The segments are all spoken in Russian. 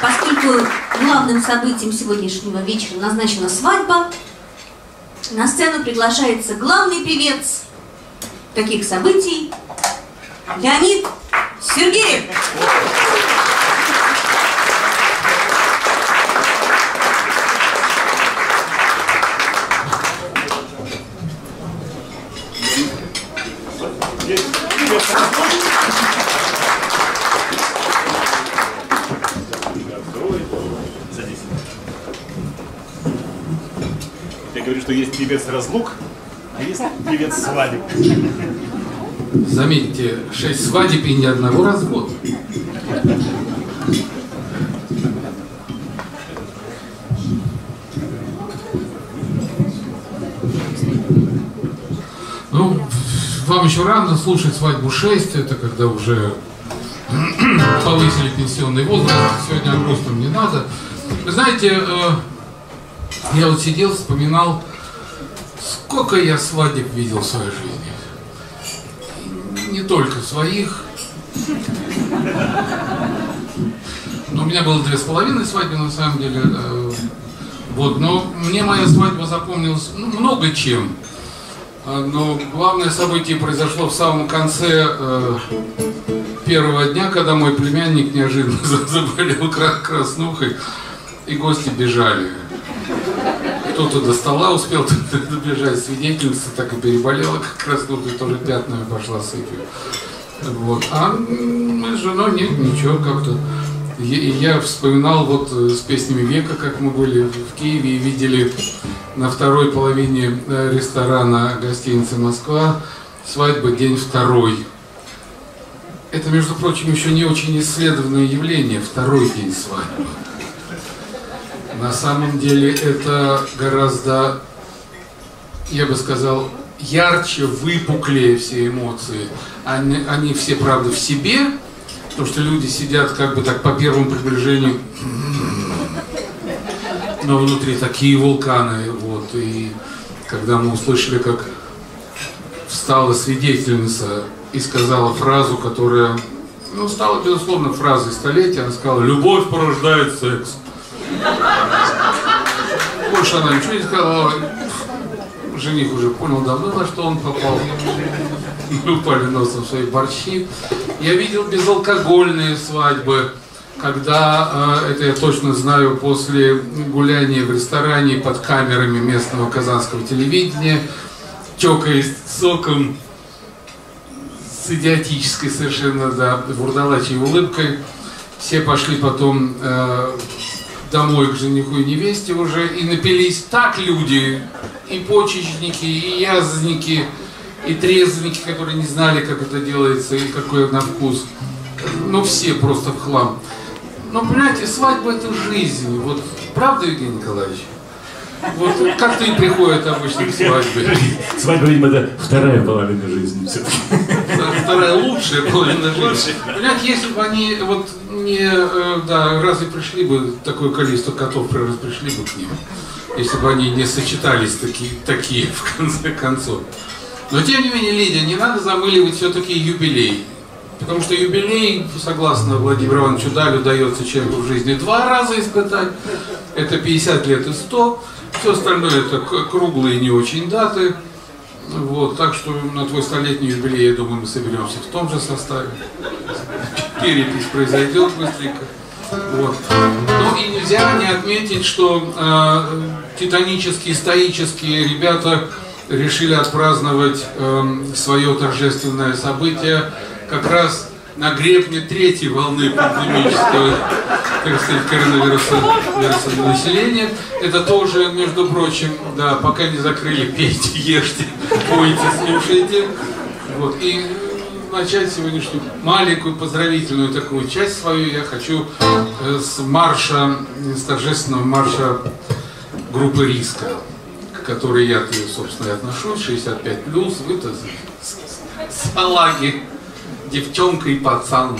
поскольку главным событием сегодняшнего вечера назначена свадьба, на сцену приглашается главный певец таких событий Леонид Сергеев. Я говорю, что есть певец разлук, а есть певец свадеб. Заметьте, шесть свадеб и ни одного развода. Ну, вам еще рано слушать свадьбу 6, это когда уже повысили пенсионный возраст, сегодня о грустном не надо. Вы знаете, э, я вот сидел, вспоминал, сколько я свадеб видел в своей жизни. Не только своих. Но у меня было две с половиной свадьбы, на самом деле. э, Вот, но мне моя свадьба запомнилась ну, много чем. А, Но главное событие произошло в самом конце э, первого дня, когда мой племянник неожиданно заболел кра- краснухой, и гости бежали. Кто-то до стола успел добежать, свидетельница так и переболела, как краснухой, тоже пятнами пошла сыпью. Вот. А мы с женой нет, ничего как-то. И и я вспоминал вот э, с песнями века, как мы были в Киеве и видели на второй половине э, ресторана гостиницы Москва свадьба день второй. Это, между прочим, еще не очень исследованное явление, второй день свадьбы. На самом деле это гораздо, я бы сказал, ярче, выпуклее все эмоции. Они, они все, правда, в себе, потому что люди сидят как бы так по первому приближению, но внутри такие вулканы. Вот, и когда мы услышали, как встала свидетельница и сказала фразу, которая, ну, стала, безусловно, фразой столетия, она сказала, любовь порождает секс. Больше она ничего не сказала. Жених уже понял давно, на что он попал. Мы упали носом в свои борщи. Я видел безалкогольные свадьбы, когда, э, это я точно знаю, после гуляния в ресторане под камерами местного казанского телевидения, чокаясь соком, с идиотической совершенно, да, вурдалачьей улыбкой, все пошли потом э, домой к жениху и невесте уже, и напились так люди, и почечники, и язвники, и трезвенники, которые не знали, как это делается и какой на вкус. Ну, все просто в хлам. Но, понимаете, свадьба – это жизнь. Вот, правда, Евгений Николаевич? Вот как-то и приходят обычно к свадьбе. Свадьба, видимо, это вторая половина жизни все-таки. Вторая лучшая половина жизни. Понимаете, если бы они вот не, э, да, разве пришли бы такое количество котов, пришли бы к ним, если бы они не сочетались такие, такие в конце концов. Но тем не менее, Лидия, не надо замыливать все-таки юбилей. Потому что юбилей, согласно Владимиру Ивановичу Далю, дается человеку в жизни два раза испытать. Это 50 лет и 100. Все остальное это круглые не очень даты. Вот, так что на твой столетний юбилей, я думаю, мы соберемся в том же составе. Перепись произойдет быстренько. Вот. Ну и нельзя не отметить, что э, титанические, стоические ребята решили отпраздновать свое торжественное событие как раз на гребне третьей волны пандемического так сказать, коронавируса населения. Это тоже, между прочим, да, пока не закрыли, пейте, ешьте, пойте, слушайте. Вот. И начать сегодняшнюю маленькую поздравительную такую часть свою я хочу э, с марша, с торжественного марша группы Риска, к которой я, собственно, и отношусь, 65 плюс, вы-то салаги, девчонка и пацан.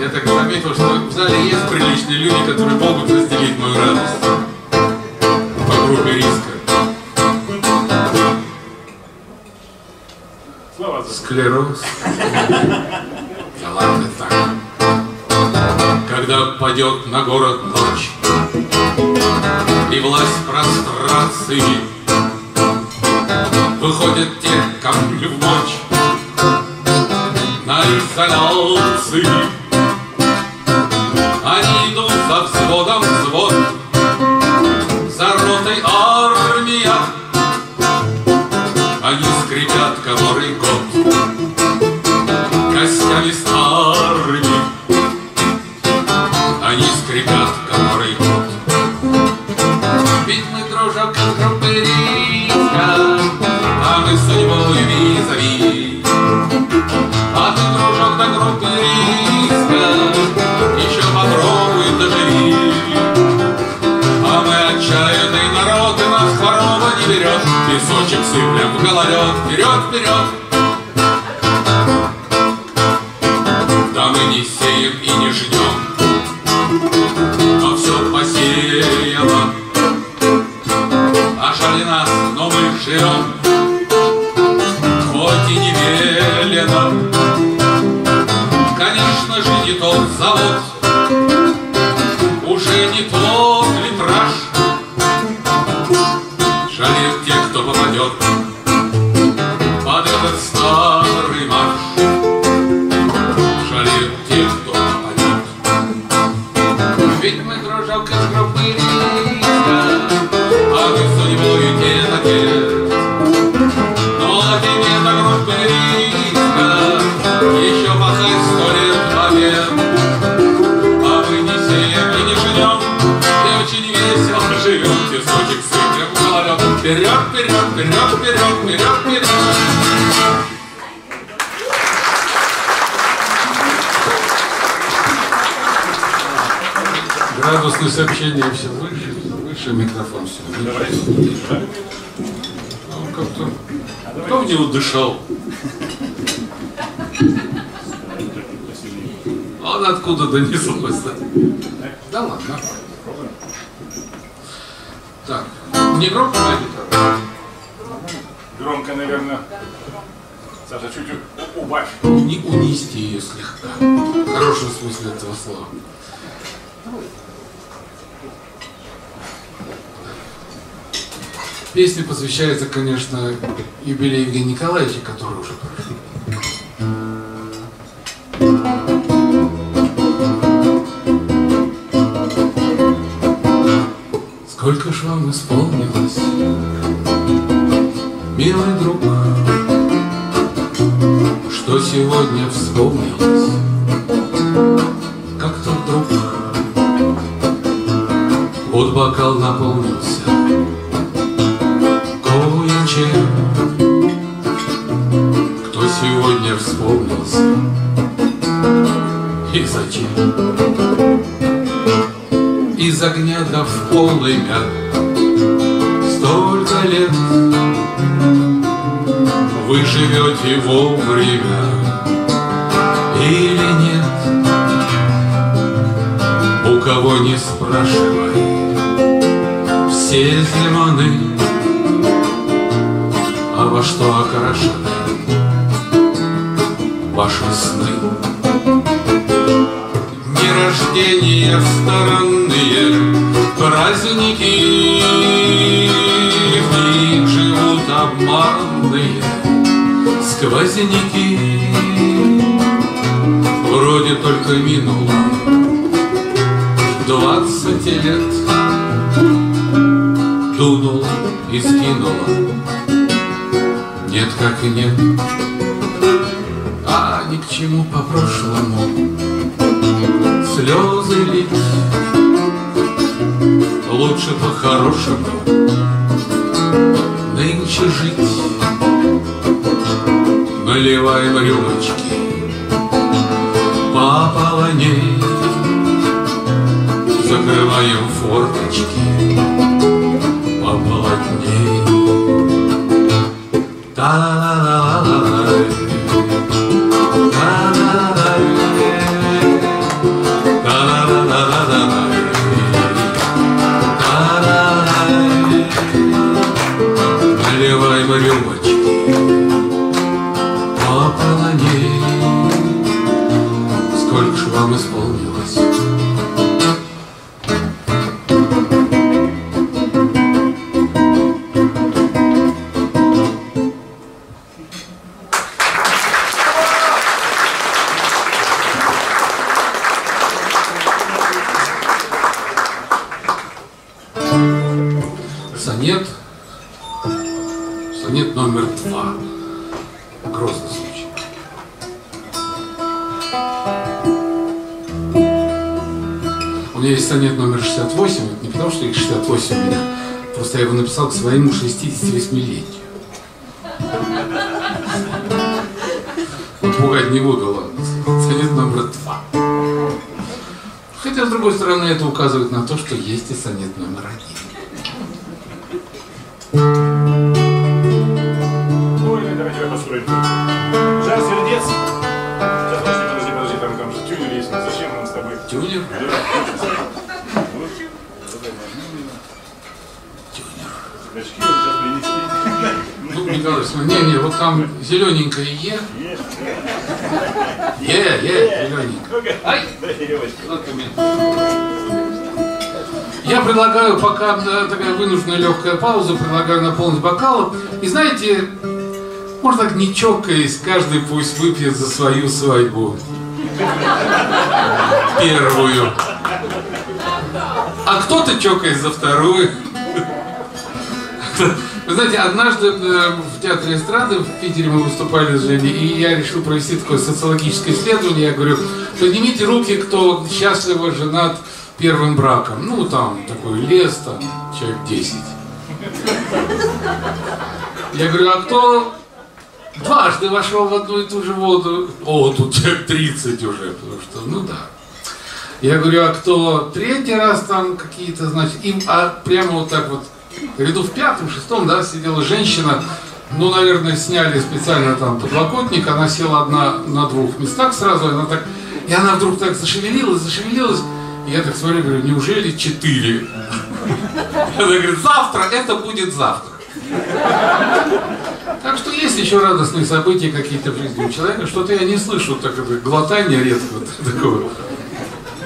Я так заметил, что в зале есть приличные люди, которые могут разделить мою радость по группе Риска. Склероз. Да ладно так. Когда падет на город ночь И власть прострации Выходят те, кому в ночь На изоляции Они идут за взводом В гололед Вперед, вперед. Да мы не сеем и не жнем Но все посеяно А жали нас, но мы живем. Хоть и не велено. Конечно же не тот завод Градусное сообщение все выше, выше микрофон все выше. Ну, как-то... Кто в него дышал? Он откуда донеслось? Да, да ладно. Так, не громко гитара? Громко, наверное. Саша, чуть у- убавь. Не унести ее слегка. В хорошем смысле этого слова. Песня посвящается, конечно, юбилею Евгения Николаевича, который уже прошел. Сколько ж вам исполнилось, милый друг, что сегодня вспомнилось, как-то вдруг Вот бокал наполнился кое-чем, кто сегодня вспомнился? И зачем. Из огня до полымя столько лет. Вы живете вовремя или нет? У кого не спрашивай, все зиманы, во что окрашены ваши сны? Дни рождения странные, праздники, в них живут обманные сквозняки. Вроде только минуло двадцать лет, дунула и скинула, как нет, а ни к чему по прошлому слезы лить. Лучше по-хорошему нынче жить. Наливаем рюмочки по полоней, Закрываем форточки У меня есть сонет номер 68, это не потому, что их 68 у меня, просто я его написал к своему 68-летию. Ну, пугать не буду, ладно. Сонет номер 2. Хотя, с другой стороны, это указывает на то, что есть и сонет номер один. Ой, давайте я. Принести. Ну, Николай, смотри, не, не, вот там зелененькое Е. Е, Е, зелененькое. Ай! Я предлагаю, пока да, такая вынужденная легкая пауза, предлагаю наполнить бокалы. И знаете, можно так не чокаясь, каждый пусть выпьет за свою свадьбу. Первую. А кто-то чокаясь за вторую. Вы знаете, однажды э, в театре эстрады в Питере мы выступали с Женей, и я решил провести такое социологическое исследование. Я говорю, поднимите руки, кто счастливо женат первым браком. Ну, там такой лес, там человек 10. Я говорю, а кто дважды вошел в одну и ту же воду? О, тут человек 30 уже, потому что, ну да. Я говорю, а кто третий раз там какие-то, значит, им, а прямо вот так вот, ряду в пятом, шестом, да, сидела женщина, ну, наверное, сняли специально там подлокотник, она села одна на двух местах сразу, она так, и она вдруг так зашевелилась, зашевелилась, и я так смотрю, говорю, неужели четыре? Она говорит, завтра, это будет завтра. Так что есть еще радостные события какие-то в жизни у человека, что-то я не слышу, так это глотание редко такого.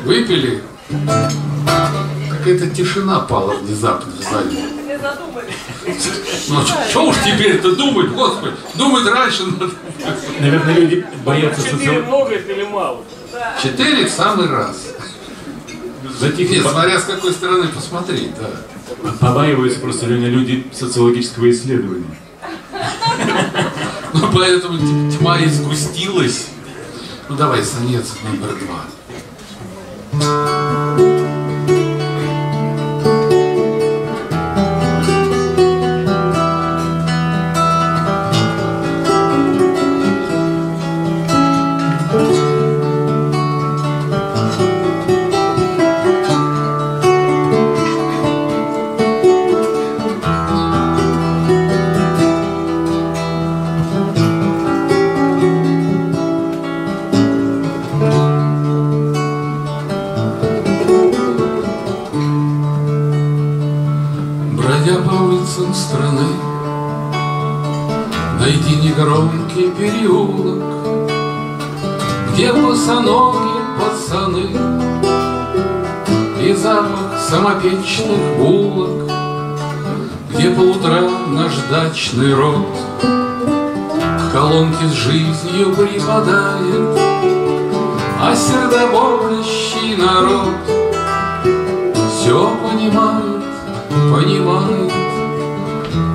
Выпили, какая-то тишина пала внезапно в зале. Ну, что уж теперь-то думать, господи, думать раньше надо. Наверное, люди боятся Четыре много это или мало? Четыре в самый раз. Нет, по- смотря с какой стороны посмотреть, да. побаиваются просто реально люди социологического исследования. Ну, поэтому тьма и сгустилась. Ну, давай, сонет номер два. Самопечных булок, Где по утрам наш дачный род К колонке с жизнью припадает, А сердоболящий народ. Все понимает, понимает,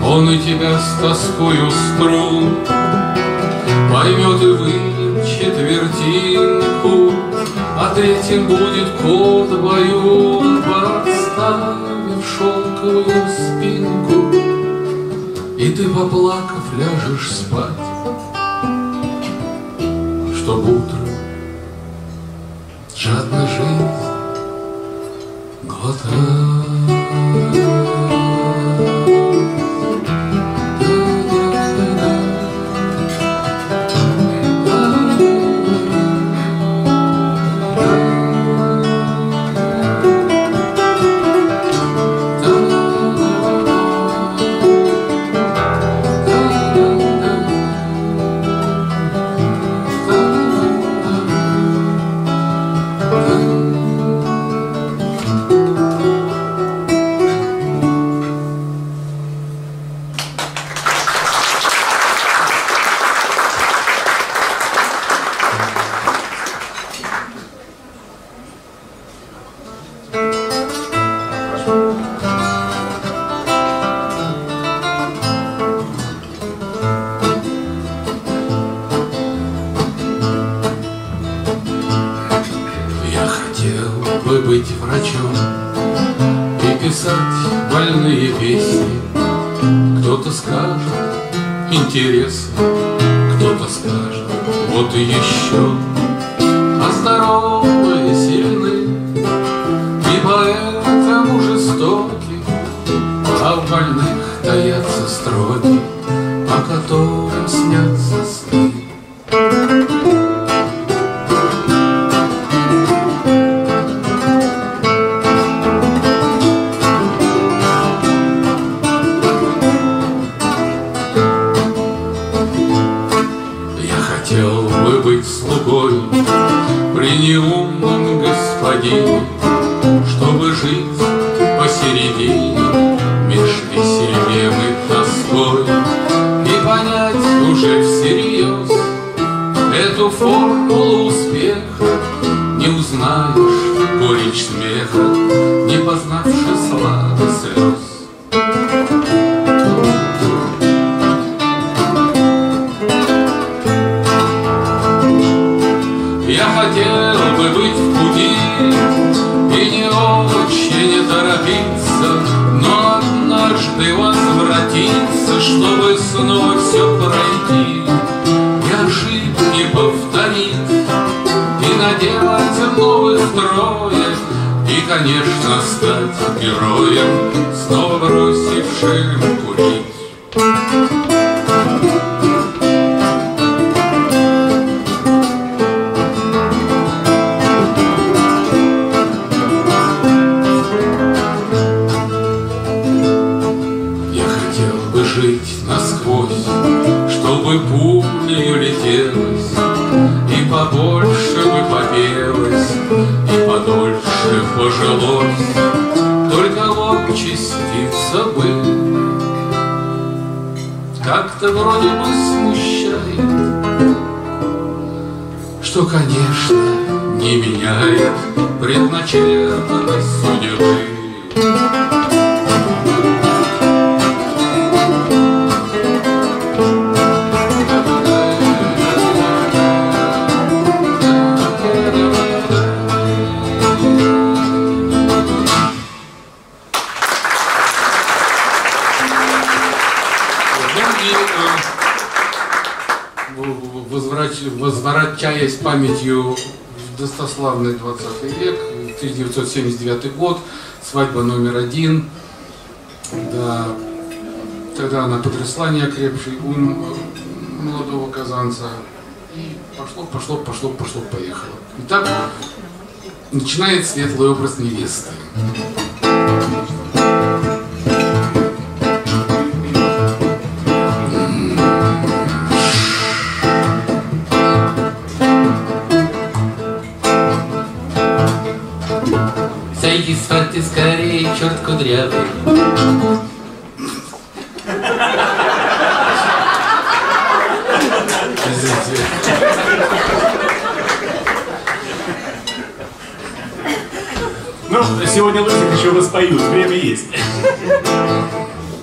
Он и тебя с тоскою струн. Поймет и выйдет четвертинку, А третьим будет кот баюн, Подставив шелковую спинку, И ты, поплакав, ляжешь спать, Чтоб утром жадно жизнь быть героем Снова бросившим курить Я хотел бы жить насквозь, чтобы пулею летелось, И побольше бы попелось, и подольше пожилось. Как-то вроде бы смущает, Что, конечно, не меняет предначертанной судьбы. Возвращаясь памятью в достославный 20 век, 1979 год, свадьба номер один, да, тогда она потрясла неокрепший ум молодого казанца, и пошло, пошло, пошло, пошло, поехало. Итак, начинает светлый образ невесты. Кудрявый. Извините. Ну, сегодня Лысик еще воспоют, время есть.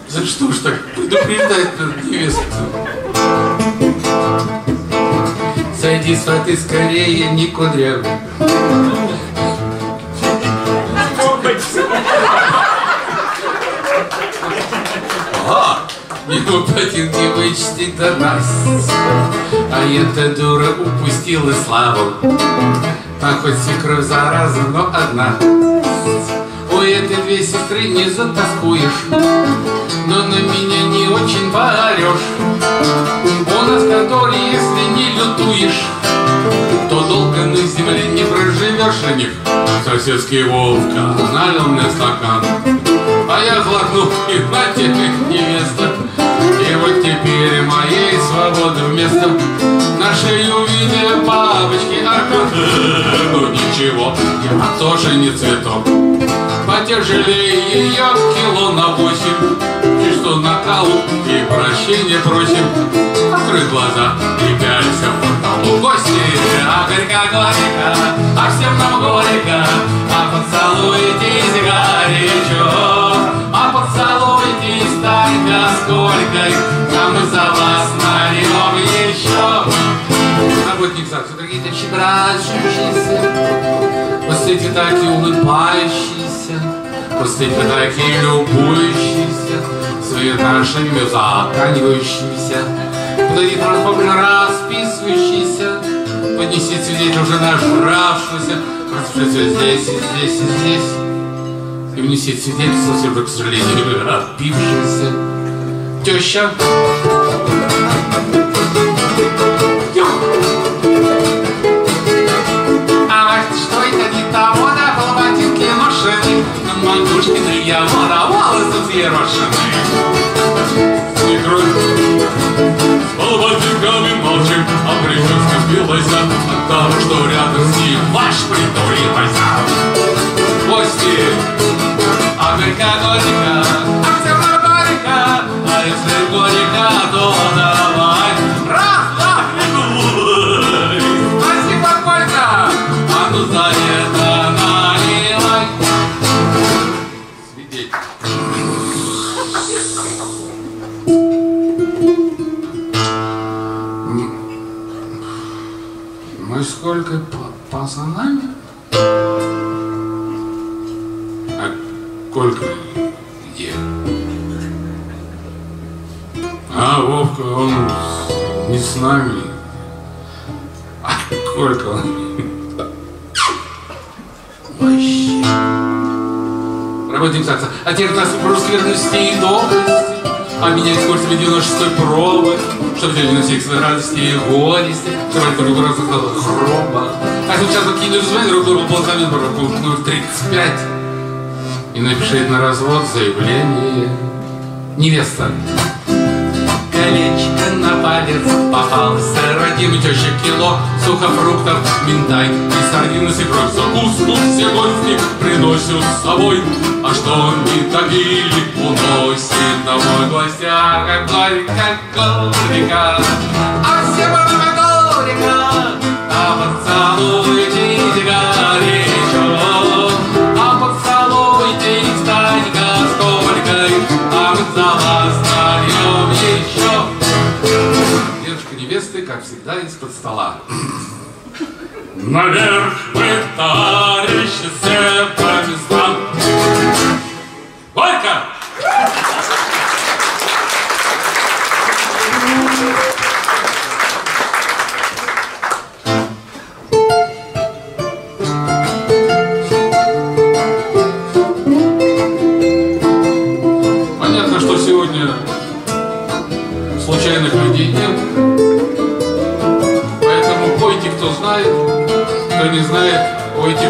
За что ж так предупреждать невесту? Сойди с фаты скорее, не кудрявый. Не уплатил не вычтить до нас. А эта дура упустила славу. А хоть свекровь зараза, но одна. У этой две сестры не затаскуешь, но на меня не очень поорешь. У нас конторе, если не лютуешь, то долго на земле не проживешь о них. Соседский Вовка налил мне стакан. Я глотнул и на тебе невеста. И вот теперь моей свободы вместо На шею в виде бабочки аркан. Ну ничего, я тоже не цветок. Потяжелее ее кило на восемь. И что на колу и прощения просим. Открой глаза и пялься в потолок. Гости, а горько горько, а всем нам горько, а поцелуйтесь горячо, поцелуйтесь только сколько, а мы за вас нальем еще. Работник ЗАГСа, дорогие товарищи, Прячущийся Пустите такие улыбающиеся, Пустите такие любующиеся, Свет нашими заканивающимися, Подойдите размокший расписывающийся, Поднесите свидетель уже нажравшегося, Распишите здесь, и здесь, и здесь, И внесите свидетельство, все же, к сожалению, отпившегося. Теща. А что это не того, да был ботинки ношены, На макушкины я волосы взъерошены. Свекровь с полботинками молчим, а прическа сбилась от того, что рядом с ним ваш притулился. А все равно горька, а если горька, то давай. Раз, два, три, Спасибо, Колька! А ну за это наливай! Свидетель. Мы сколько па- пацанами? А, Вовка, он не с нами. А сколько он? Вообще. Работник ЗАГСа. А теперь нас вопрос верности и доблести. Обменять кольцами 96 пробы, чтобы взяли на всех свои радости и горести, чтобы это друг раза стало хроба. А сейчас откинуть звонок друг другу ползамен номер 35 и напишет на развод заявление. Невеста. Колечко на палец попалось Родимый теща кило сухофруктов Минтай и сардины с икрой Закуску все гости приносят с собой. А что не топили, уносит домой Гостя, как горько, горько А все много горько! А поцелуйте горячо как всегда, из-под стола. Наверх мы, товарищи,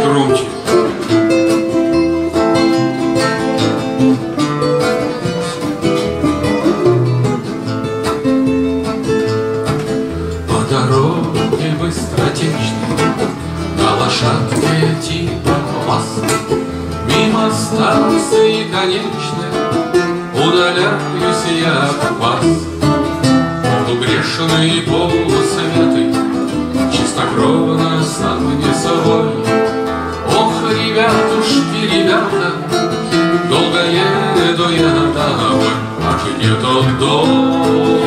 громче. По дороге быстротечной На лошадке типа вас Мимо станции конечной Удаляюсь я от вас. Полугрешный полусветый Чистокровно сам не собой еду я домой А где тот дом,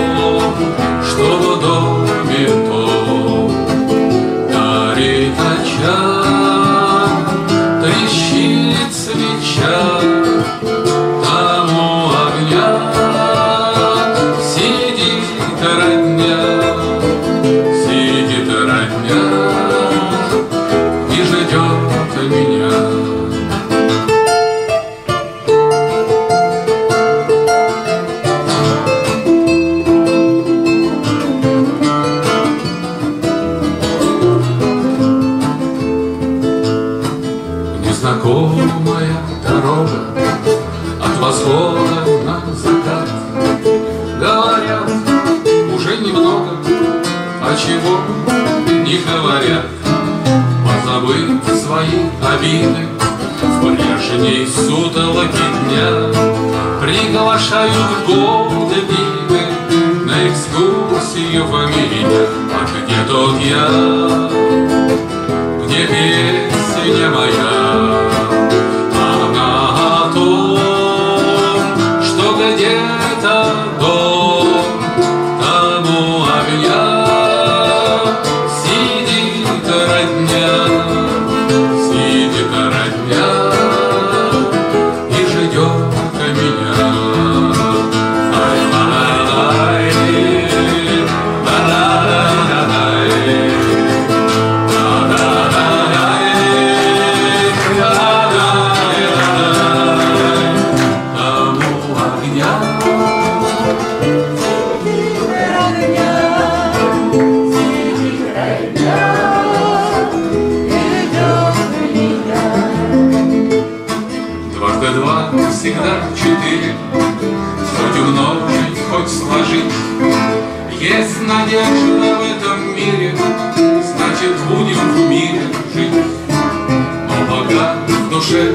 душе